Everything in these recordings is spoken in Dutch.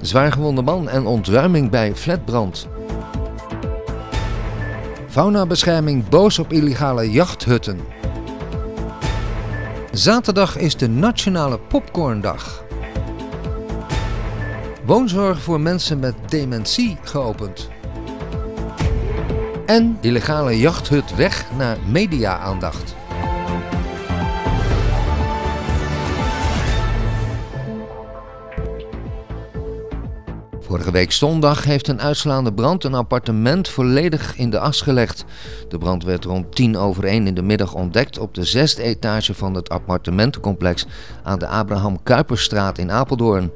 Zwaargewonde man en ontruiming bij flatbrand. Faunabescherming boos op illegale jachthutten. Zaterdag is de Nationale Popcorndag. Woonzorg voor mensen met dementie geopend. En illegale jachthut weg naar media-aandacht. Vorige week zondag heeft een uitslaande brand een appartement volledig in de as gelegd. De brand werd rond tien over één in de middag ontdekt op de zesde etage van het appartementencomplex aan de Abraham Kuiperstraat in Apeldoorn.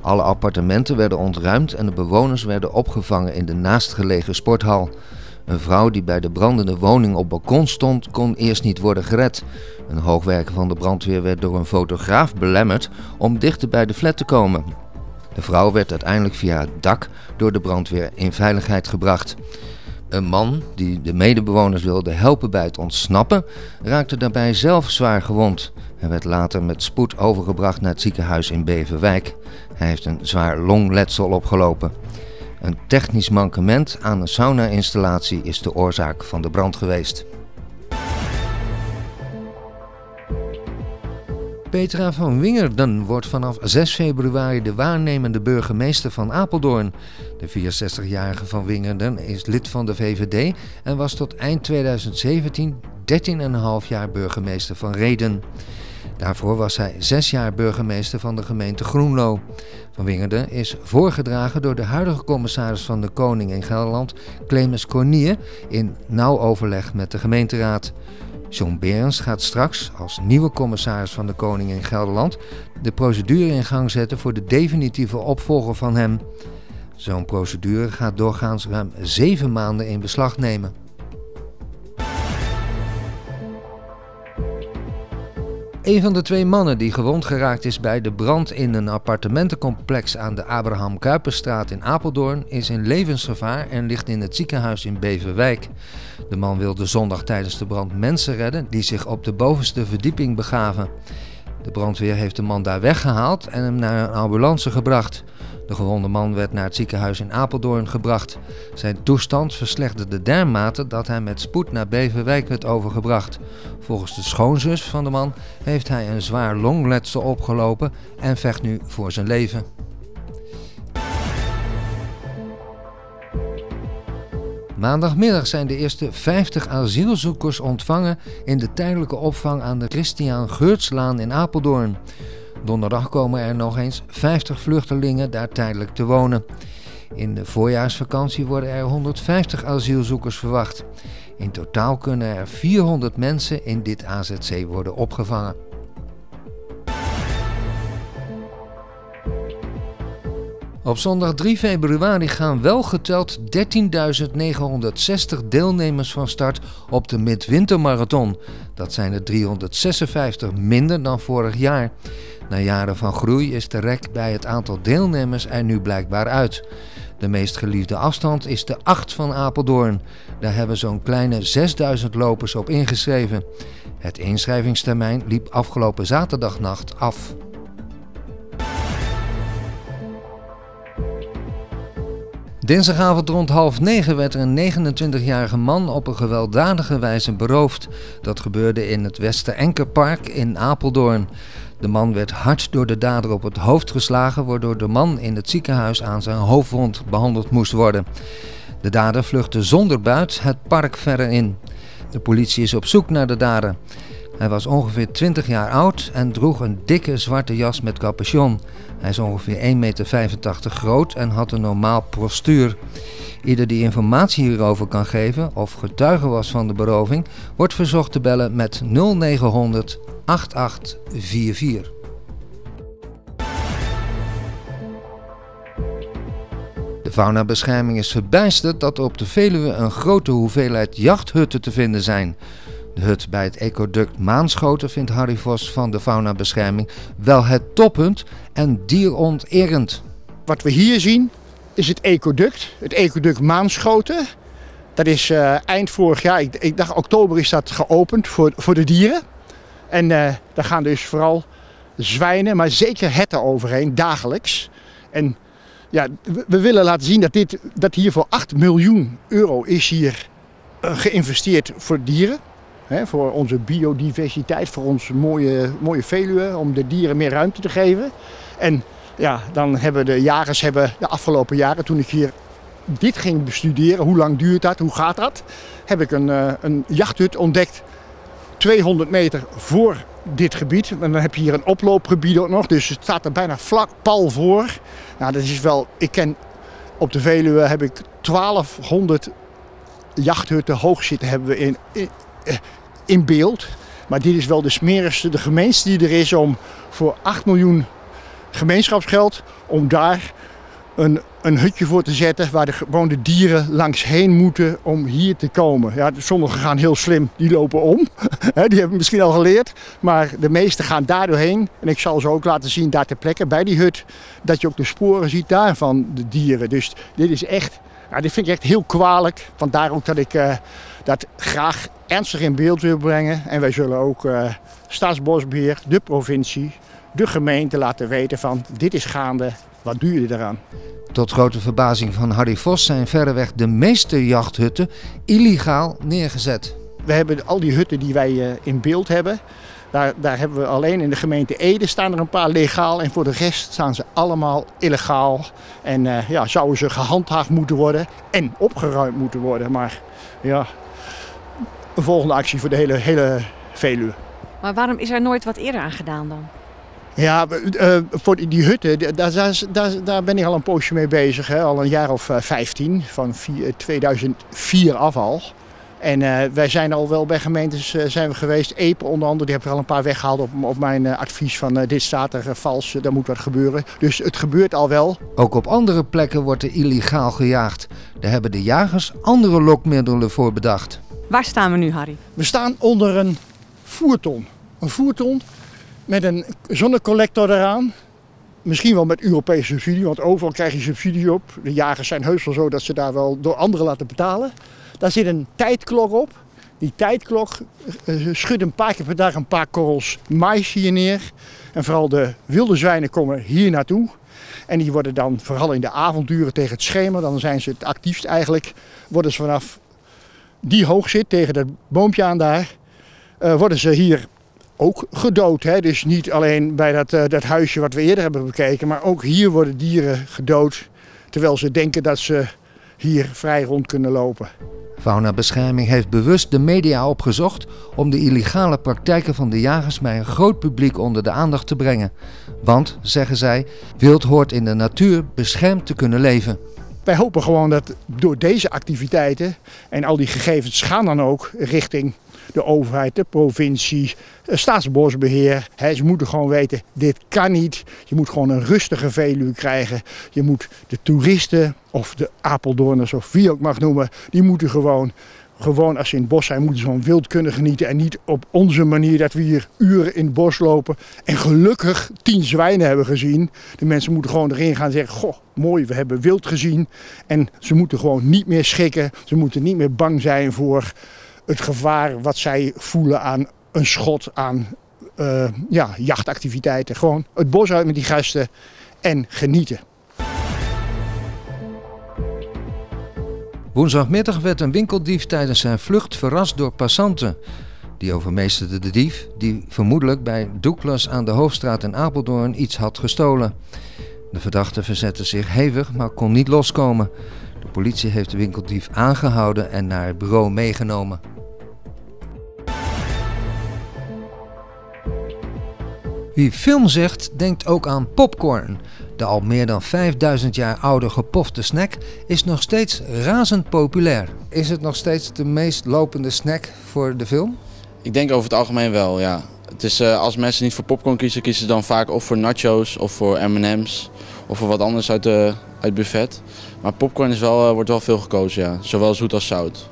Alle appartementen werden ontruimd en de bewoners werden opgevangen in de naastgelegen sporthal. Een vrouw die bij de brandende woning op balkon stond, kon eerst niet worden gered. Een hoogwerker van de brandweer werd door een fotograaf belemmerd om dichter bij de flat te komen. De vrouw werd uiteindelijk via het dak door de brandweer in veiligheid gebracht. Een man die de medebewoners wilde helpen bij het ontsnappen, raakte daarbij zelf zwaar gewond. Hij werd later met spoed overgebracht naar het ziekenhuis in Beverwijk. Hij heeft een zwaar longletsel opgelopen. Een technisch mankement aan een sauna-installatie is de oorzaak van de brand geweest. Petra van Wingerden wordt vanaf 6 februari de waarnemende burgemeester van Apeldoorn. De 64-jarige van Wingerden is lid van de VVD en was tot eind 2017 13,5 jaar burgemeester van Reden. Daarvoor was hij zes jaar burgemeester van de gemeente Groenlo. Van Wingerden is voorgedragen door de huidige commissaris van de Koning in Gelderland, Clemens Cornier, in nauw overleg met de gemeenteraad. John Berens gaat straks als nieuwe commissaris van de Koning in Gelderland de procedure in gang zetten voor de definitieve opvolger van hem. Zo'n procedure gaat doorgaans ruim zeven maanden in beslag nemen. Een van de twee mannen die gewond geraakt is bij de brand in een appartementencomplex aan de Abraham Kuiperstraat in Apeldoorn is in levensgevaar en ligt in het ziekenhuis in Beverwijk. De man wilde zondag tijdens de brand mensen redden die zich op de bovenste verdieping begaven. De brandweer heeft de man daar weggehaald en hem naar een ambulance gebracht. De gewonde man werd naar het ziekenhuis in Apeldoorn gebracht. Zijn toestand verslechterde dermate dat hij met spoed naar Beverwijk werd overgebracht. Volgens de schoonzus van de man heeft hij een zwaar longletsel opgelopen en vecht nu voor zijn leven. Maandagmiddag zijn de eerste 50 asielzoekers ontvangen in de tijdelijke opvang aan de Christian Geurtslaan in Apeldoorn. Donderdag komen er nog eens 50 vluchtelingen daar tijdelijk te wonen. In de voorjaarsvakantie worden er 150 asielzoekers verwacht. In totaal kunnen er 400 mensen in dit AZC worden opgevangen. Op zondag 3 februari gaan wel geteld 13.960 deelnemers van start op de Midwintermarathon. Dat zijn er 356 minder dan vorig jaar. Na jaren van groei is de rek bij het aantal deelnemers er nu blijkbaar uit. De meest geliefde afstand is de 8 van Apeldoorn. Daar hebben zo'n kleine 6000 lopers op ingeschreven. Het inschrijvingstermijn liep afgelopen zaterdagnacht af. Dinsdagavond rond half negen werd er een 29-jarige man op een gewelddadige wijze beroofd. Dat gebeurde in het Wester Enkerpark in Apeldoorn. De man werd hard door de dader op het hoofd geslagen, waardoor de man in het ziekenhuis aan zijn hoofdwond behandeld moest worden. De dader vluchtte zonder buit het park verder in. De politie is op zoek naar de dader. Hij was ongeveer 20 jaar oud en droeg een dikke zwarte jas met capuchon. Hij is ongeveer 1,85 meter groot en had een normaal postuur. Ieder die informatie hierover kan geven of getuige was van de beroving, wordt verzocht te bellen met 0900 8844. De faunabescherming is verbijsterd dat er op de Veluwe een grote hoeveelheid jachthutten te vinden zijn. Hut bij het ecoduct Maanschoten vindt Harry Vos van de faunabescherming wel het toppunt en dieronterend. Wat we hier zien is het ecoduct, het ecoduct Maanschoten. Dat is uh, eind vorig jaar, ik, ik, dacht oktober is dat geopend voor, voor de dieren. En uh, daar gaan dus vooral zwijnen, maar zeker herten overheen, dagelijks. En ja, we, willen laten zien dat, dit, dat hier voor 8 miljoen euro is hier uh, geïnvesteerd voor dieren. Hè, voor onze biodiversiteit, voor onze mooie, mooie Veluwe, om de dieren meer ruimte te geven. En ja, dan hebben de jagers hebben de afgelopen jaren, toen ik hier dit ging bestuderen, hoe lang duurt dat, hoe gaat dat, heb ik een, uh, een jachthut ontdekt 200 meter voor dit gebied. En dan heb je hier een oploopgebied ook nog, dus het staat er bijna vlak pal voor. Nou, dat is wel, ik ken op de Veluwe heb ik 1200 jachthutten hoog zitten hebben we in, in, in beeld. Maar dit is wel de smerigste, de gemeenste die er is om voor 8 miljoen gemeenschapsgeld, om daar een, een hutje voor te zetten waar de, gewoon dieren langs heen moeten om hier te komen. Ja, sommigen gaan heel slim, die lopen om. die hebben misschien al geleerd. Maar de meeste gaan daar doorheen. En ik zal ze ook laten zien daar ter plekke bij die hut. Dat je ook de sporen ziet daar van de dieren. Dus dit is echt, ja, dit vind ik echt heel kwalijk. Vandaar ook dat ik uh, dat graag ernstig in beeld wil brengen. En wij zullen ook uh, Staatsbosbeheer, de provincie, de gemeente laten weten van dit is gaande wat doe je eraan? Tot grote verbazing van Harry Vos zijn verreweg de meeste jachthutten illegaal neergezet. We hebben al die hutten die wij eh, in beeld hebben. Daar, daar hebben we alleen in de gemeente Ede staan er een paar legaal. En voor de rest staan ze allemaal illegaal. En uh, ja, zouden ze gehandhaafd moeten worden en opgeruimd moeten worden. Maar ja, een volgende actie voor de hele, hele Veluwe. Maar waarom is er nooit wat eerder aan gedaan dan? Ja, uh, voor die hutten, daar, daar, daar, ben ik al een poosje mee bezig. Hè? Al een jaar of uh, 15, van vier, 2004 af al. En uh, wij zijn al wel bij gemeentes zijn we geweest. Epe onder andere, die heb ik al een paar weggehaald op, op mijn advies van dit staat er vals, daar moet wat gebeuren. Dus het gebeurt al wel. Ook op andere plekken wordt er illegaal gejaagd. Daar hebben de jagers andere lokmiddelen voor bedacht. Waar staan we nu, Harry? We staan onder een voerton. Een voerton met een zonnecollector eraan. Misschien wel met Europese subsidie, want overal krijg je subsidie op. De jagers zijn heus wel zo dat ze daar wel door anderen laten betalen. Daar zit een tijdklok op. Die tijdklok eh, schudt een paar keer per dag een paar korrels mais hier neer. En vooral de wilde zwijnen komen hier naartoe. En die worden dan, vooral in de avonduren tegen het schemer, dan zijn ze het actiefst eigenlijk, worden ze vanaf die hoog zit, tegen dat boompje aan daar, uh, worden ze hier ook gedood. Hè? Dus niet alleen bij dat, uh, dat huisje wat we eerder hebben bekeken, maar ook hier worden dieren gedood. Terwijl ze denken dat ze hier vrij rond kunnen lopen. Faunabescherming heeft bewust de media opgezocht om de illegale praktijken van de jagers bij een groot publiek onder de aandacht te brengen. Want, zeggen zij, wild hoort in de natuur beschermd te kunnen leven. Wij hopen gewoon dat door deze activiteiten en al die gegevens gaan dan ook richting de overheid, de provincie, staatsbosbeheer. ze moeten gewoon weten, dit kan niet. Je moet gewoon een rustige Veluwe krijgen. Je moet de toeristen of de Apeldoorners of wie ook mag noemen, die moeten gewoon gewoon als ze in het bos zijn, moeten ze gewoon wild kunnen genieten. En niet op onze manier dat we hier uren in het bos lopen. En gelukkig tien zwijnen hebben gezien. De mensen moeten gewoon erin gaan zeggen: Goh, mooi, we hebben wild gezien. En ze moeten gewoon niet meer schrikken. Ze moeten niet meer bang zijn voor het gevaar wat zij voelen aan een schot, aan uh, ja, jachtactiviteiten. Gewoon het bos uit met die gasten en genieten. Woensdagmiddag werd een winkeldief tijdens zijn vlucht verrast door passanten. Die overmeesterde de dief, die vermoedelijk bij Douglas aan de Hoofdstraat in Apeldoorn iets had gestolen. De verdachte verzette zich hevig, maar kon niet loskomen. De politie heeft de winkeldief aangehouden en naar het bureau meegenomen. Wie film zegt, denkt ook aan popcorn. De al meer dan 5000 jaar oude gepofte snack is nog steeds razend populair. Is het nog steeds de meest lopende snack voor de film? Ik denk over het algemeen wel, ja. Het is, uh, als mensen niet voor popcorn kiezen, kiezen ze dan vaak of voor nachos of voor M&M's of voor wat anders uit, de, uit het buffet. Maar popcorn is wel, uh, wordt wel veel gekozen, ja. Zowel zoet als zout.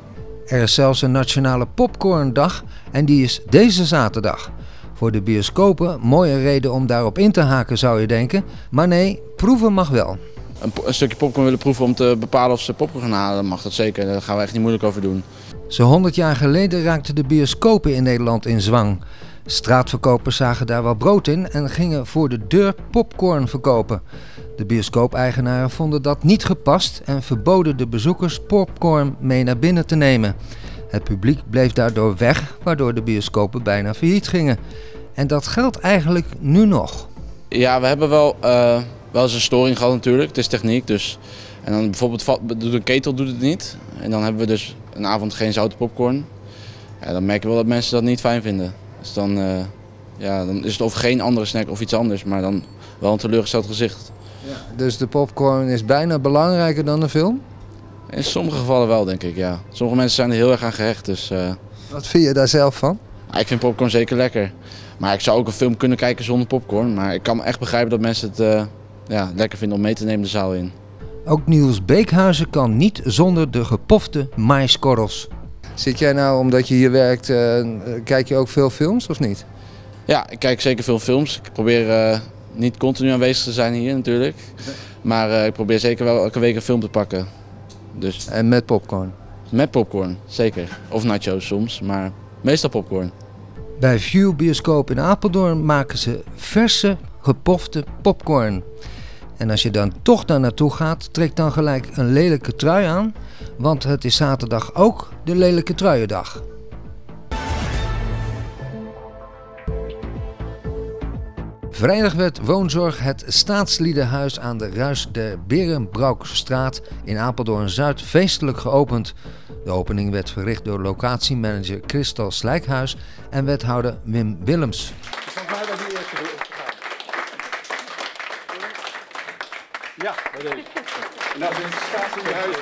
Er is zelfs een nationale popcorndag en die is deze zaterdag. Voor de bioscopen mooie reden om daarop in te haken zou je denken. Maar nee, proeven mag wel. Een, een stukje popcorn willen proeven om te bepalen of ze popcorn gaan halen, mag dat zeker. Daar gaan we echt niet moeilijk over doen. Zo'n 100 jaar geleden raakten de bioscopen in Nederland in zwang. Straatverkopers zagen daar wel brood in en gingen voor de deur popcorn verkopen. De bioscoopeigenaren vonden dat niet gepast en verboden de bezoekers popcorn mee naar binnen te nemen. Het publiek bleef daardoor weg, waardoor de bioscopen bijna failliet gingen. En dat geldt eigenlijk nu nog. Ja, we hebben wel, uh, wel eens een storing gehad natuurlijk. Het is techniek, dus... En dan bijvoorbeeld doet een ketel doet het niet. En dan hebben we dus een avond geen zoute popcorn. Ja, dan merken we wel dat mensen dat niet fijn vinden. Dus dan, uh, ja, dan is het of geen andere snack of iets anders, maar dan wel een teleurgesteld gezicht. Ja, dus de popcorn is bijna belangrijker dan de film? In sommige gevallen wel, denk ik, ja. Sommige mensen zijn er heel erg aan gehecht, dus... Uh... Wat vind je daar zelf van? Ja, ik vind popcorn zeker lekker. Maar ik zou ook een film kunnen kijken zonder popcorn. Maar ik kan echt begrijpen dat mensen het uh, ja, lekker vinden om mee te nemen de zaal in. Ook Niels Beekhuizen kan niet zonder de gepofte maiskorrels. Zit jij nou, omdat je hier werkt, uh, kijk je ook veel films of niet? Ja, ik kijk zeker veel films. Ik probeer uh, niet continu aanwezig te zijn hier natuurlijk. Maar uh, ik probeer zeker wel elke week een film te pakken. Dus... En met popcorn? Met popcorn, zeker. Of nachos soms, maar meestal popcorn. Bij View Bioscoop in Apeldoorn maken ze verse, gepofte popcorn. En als je dan toch daar naartoe gaat, trek dan gelijk een lelijke trui aan, want het is zaterdag ook de lelijke truiendag. Vrijdag werd Woonzorg het Staatsliedenhuis aan de Ruis der Berenbroukstraat in Apeldoorn-Zuid feestelijk geopend. De opening werd verricht door locatiemanager Christel Slijkhuis en wethouder Wim Willems. Ja, dat is. Nou, het staatsliedenhuis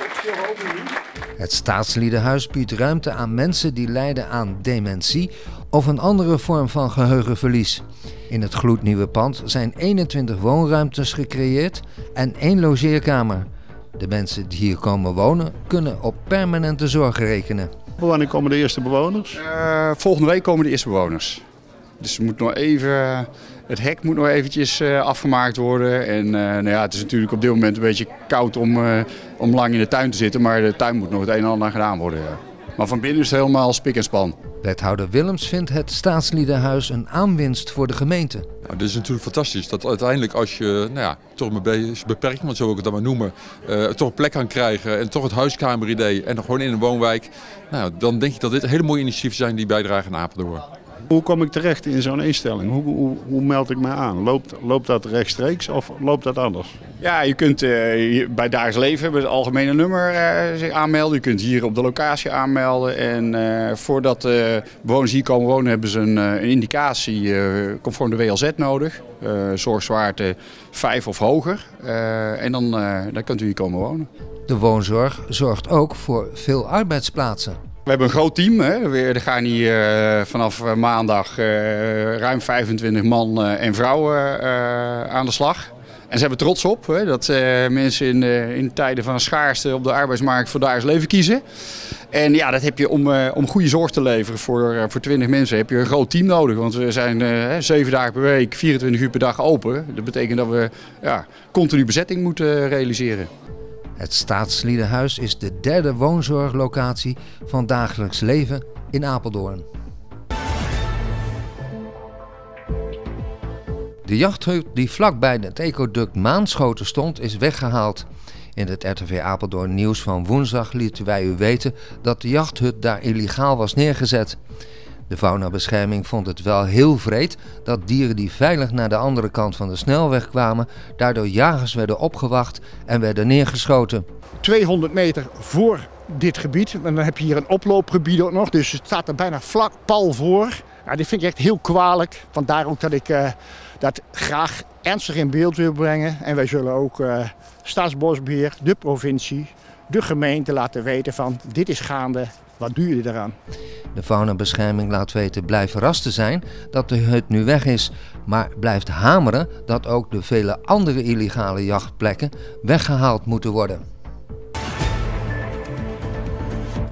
Het staatsliedenhuis biedt ruimte aan mensen die lijden aan dementie of een andere vorm van geheugenverlies. In het gloednieuwe pand zijn 21 woonruimtes gecreëerd en één logeerkamer. De mensen die hier komen wonen kunnen op permanente zorg rekenen. Wanneer komen de eerste bewoners? Uh, volgende week komen de eerste bewoners. Dus moet nog even, het hek moet nog eventjes uh, afgemaakt worden. En uh, nou ja, het is natuurlijk op dit moment een beetje koud om, om lang in de tuin te zitten. Maar de tuin moet nog het een en ander gedaan worden. Maar van binnen is het helemaal spik en span. Wethouder Willems vindt het staatsliedenhuis een aanwinst voor de gemeente. Nou, dit is natuurlijk fantastisch dat uiteindelijk als je nou ja, toch een beperking, zo wil ik het dan maar noemen, uh, toch een plek kan krijgen en toch het huiskameridee en dan gewoon in een woonwijk. Nou, dan denk ik dat dit hele mooie initiatieven zijn die bijdragen aan Apeldoorn. Hoe kom ik terecht in zo'n instelling? Hoe, hoe, hoe, meld ik me aan? Loopt, loopt dat rechtstreeks of loopt dat anders? Ja, je kunt uh, bij Daags Leven met het algemene nummer uh, zich aanmelden. Je kunt hier op de locatie aanmelden. En uh, voordat de bewoners hier komen wonen hebben ze een, een indicatie conform de WLZ nodig. zorgzwaarte 5 of hoger. en dan, dan kunt u hier komen wonen. De woonzorg zorgt ook voor veel arbeidsplaatsen. We hebben een groot team. Hè. Er gaan hier uh, vanaf eh, maandag uh, ruim 25 man en vrouwen aan de slag. En ze hebben trots op hè, dat mensen in, in tijden van schaarste op de arbeidsmarkt voor dagelijks leven kiezen. En ja, dat heb je om, om goede zorg te leveren voor, voor 20 mensen heb je een groot team nodig. Want we zijn zeven dagen per week, 24 uur per dag open. Dat betekent dat we ja, continu bezetting moeten realiseren. Het Staatsliedenhuis is de derde woonzorglocatie van dagelijks leven in Apeldoorn. De jachthut die vlakbij het ecoduct Maanschoten stond is weggehaald. In het RTV Apeldoorn nieuws van woensdag lieten wij u weten dat de jachthut daar illegaal was neergezet. De faunabescherming vond het wel heel vreed dat dieren die veilig naar de andere kant van de snelweg kwamen, daardoor jagers werden opgewacht en werden neergeschoten. 200 meter voor dit gebied, en dan heb je hier een oploopgebied ook nog, dus het staat er bijna vlak pal voor. Ja, dit vind ik echt heel kwalijk, vandaar ook dat ik uh, dat graag ernstig in beeld wil brengen. En wij zullen ook uh, Staatsbosbeheer, de provincie, de gemeente laten weten van dit is gaande, wat doe je eraan? De faunabescherming laat weten blij verrast te zijn dat de hut nu weg is, maar blijft hameren dat ook de vele andere illegale jachtplekken weggehaald moeten worden.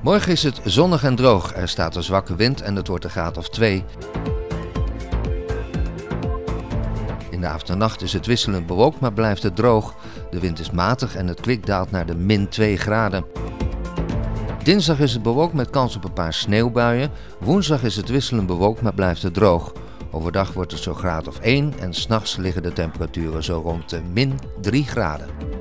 Morgen is het zonnig en droog. Er staat een zwakke wind en het wordt een graad of 2. In de avond is het wisselend bewolkt, maar blijft het droog. De wind is matig en het kwik daalt naar de min 2 graden. Dinsdag is het bewolkt met kans op een paar sneeuwbuien. Woensdag is het wisselend bewolkt, maar blijft het droog. Overdag wordt het zo graad of 1 en s'nachts liggen de temperaturen zo rond de min 3 graden.